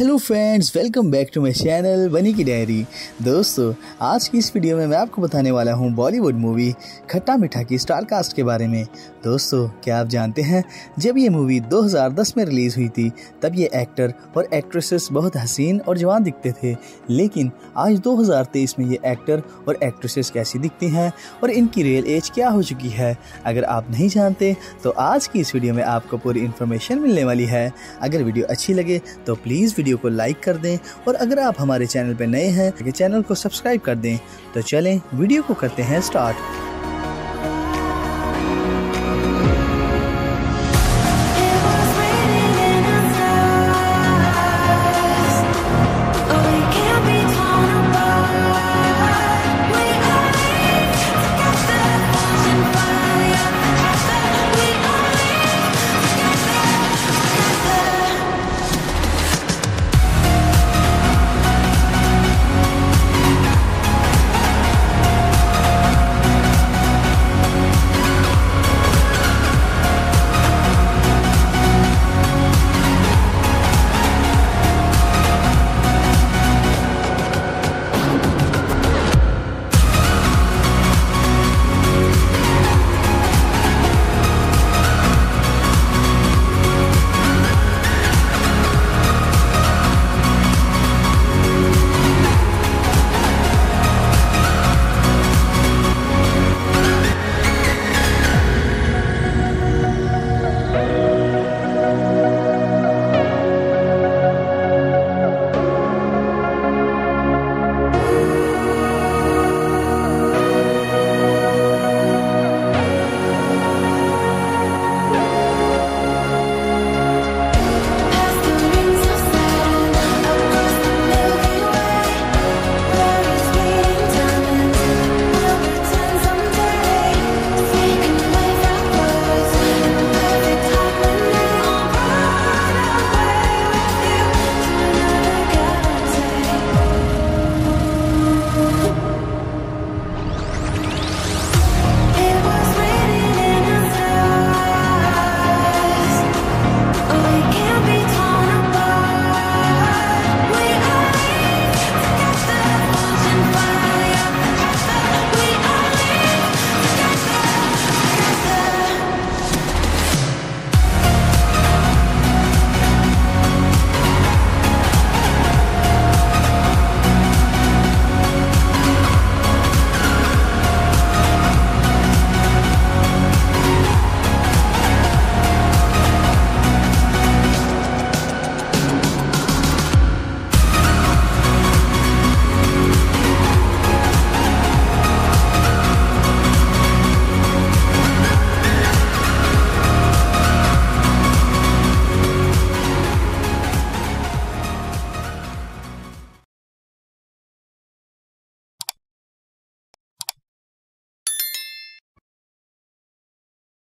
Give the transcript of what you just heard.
Hello friends welcome back to my channel बनी की diary दोस्तों, आज की इस वीडियो में मैं आपको बताने वाला हूँ बॉलीवुड मूवी खट्टा मीठा की स्टार कास्ट के बारे में। दोस्तों, क्या आप जानते हैं, जब ये मूवी 2010 में रिलीज़ हुई थी, तब ये एक्टर और एक्ट्रेसेस बहुत हसीन और जवान दिखते थे। लेकिन आज 2023 में ये एक्टर और एक्ट्रेसेस कैसी दिखती हैं और इनकी रियल एज क्या हो चुकी है, अगर आप नहीं जानते तो आज की इस वीडियो में आपको पूरी इन्फॉर्मेशन मिलने वाली है। अगर वीडियो अच्छी लगे तो प्लीज़ वीडियो को लाइक कर दें और अगर आप हमारे चैनल पर नए हैं तो चैनल को सब्सक्राइब कर दें। तो चलें, वीडियो को करते हैं स्टार्ट।